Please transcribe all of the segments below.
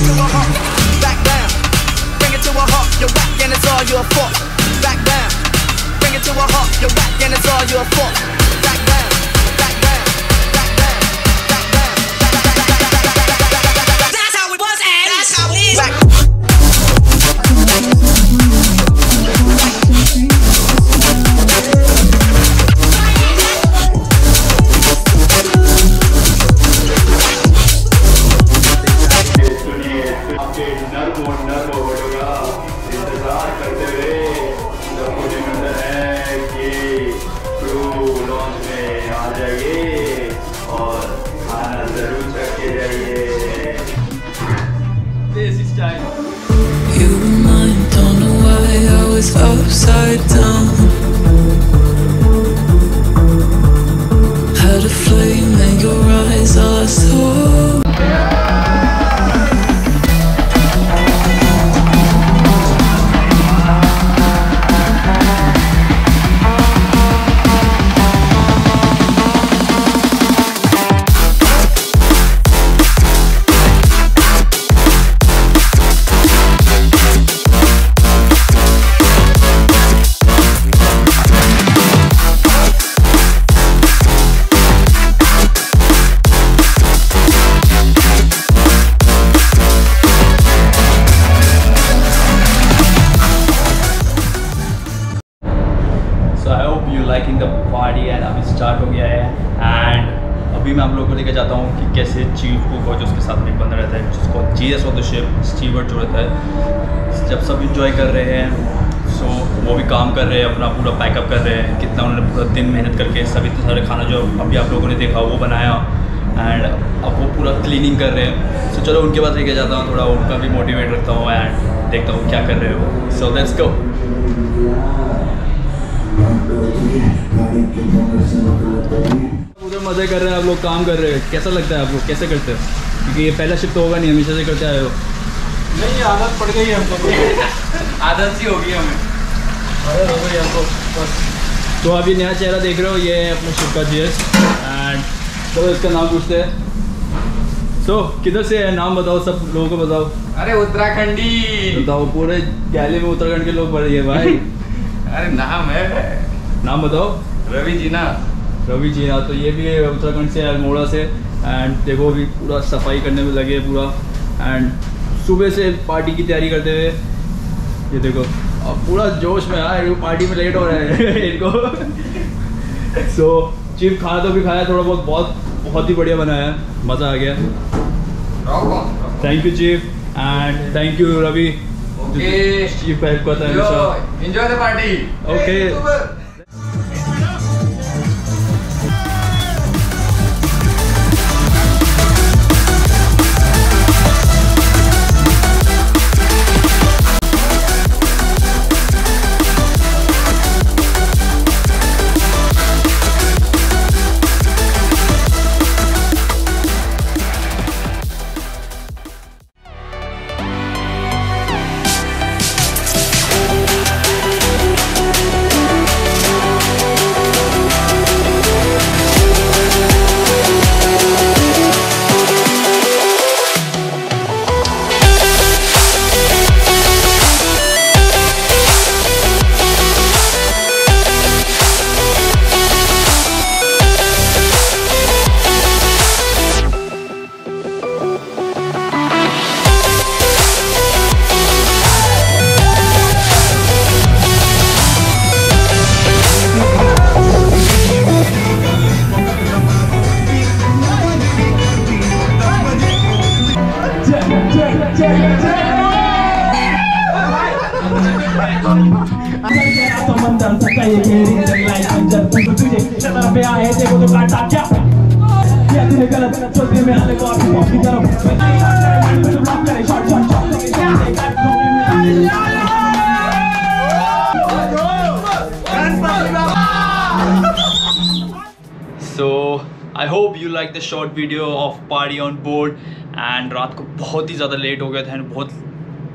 it to a halt. Back down. Bring it to a halt. You're whack and it's all your fault. Back down. Bring it to a halt. You're whack and it's all your fault. अभी मैं आप लोगों को लेकर जाता हूँ कि कैसे चीफ कुक और जो उसके साथ में बंदा रहता है, जिसको G S of the ship steward जो रहता है, जब सब इंजॉय कर रहे हैं सो वो भी काम कर रहे हैं, अपना पूरा पैकअप कर रहे हैं, कितना उन्होंने पूरा दिन मेहनत करके सब इतने सारे खाना जो अभी आप लोगों ने देखा वो बनाया एंड अब वो पूरा क्लीनिंग कर रहे हैं। सो चलो उनके पास लेके जाता हूँ, थोड़ा उनका भी मोटिवेट रखता हूँ एंड देखता हूँ क्या कर रहे हो। सो लेट्स गो उधर मज़े कर रहे हैं आप लोग काम कर रहे हैं। कैसा लगता है आपको कैसे करते हैं? क्योंकि ये पहला शिफ्ट तो होगा नहीं हमेशा से करते आए हो। नहीं आदत पड़ गई है हमको आदत सी हमें। आदत हो गई हमको बस। तो आप ये नया चेहरा देख रहे हो ये है अपने शिव का जी एंड चलो इसका नाम पूछते हैं। तो किधर से है? नाम बताओ सब लोगों को बताओ। अरे उत्तराखंडी। बताओ पूरे गैली में उत्तराखंड के लोग बड़े हैं भाई। अरे नाम है। नाम बताओ। रवि जी ना रवि जी हाँ तो ये भी है उत्तराखंड से अल्मोड़ा से एंड देखो अभी पूरा सफ़ाई करने में लगे पूरा। एंड सुबह से पार्टी की तैयारी करते हुए ये देखो। अब पूरा जोश में आए पार्टी में लेट हो रहे हैं। इनको। सो so, चीफ खाना तो भी खाया थोड़ा बहुत बहुत बहुत ही बढ़िया बनाया। मज़ा आ गया। Thank you chief and thank you Ravi Okay. Eh. Steve Enjoy the party! Okay. Hey, तूने गलत चलते में आने को आपकी पॉप की तरफ़ मैं नहीं आ रहा मैं तो ब्लॉक करे शॉट शॉट शॉट एंड रात को बहुत ही ज़्यादा लेट हो गया था एंड बहुत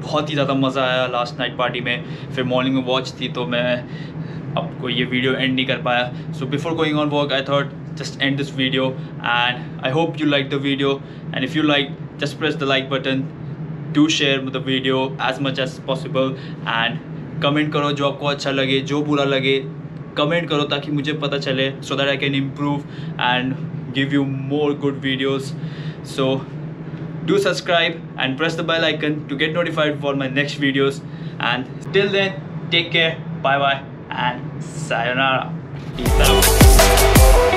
बहुत ही ज़्यादा मज़ा आया लास्ट नाइट पार्टी में फिर मॉर्निंग में वॉच थी तो मैं आपको ये वीडियो एंड नहीं कर पाया so before going on work I thought just end this video and i hope you like the video and if you like just press the like button do share the video as much as possible and comment करो जो आपको अच्छा लगे जो बुरा लगे comment करो ताकि मुझे पता चले so that I can improve and give you more good videos so do subscribe and press the bell icon to get notified for my next videos and till then take care bye bye and sayonara Peace out.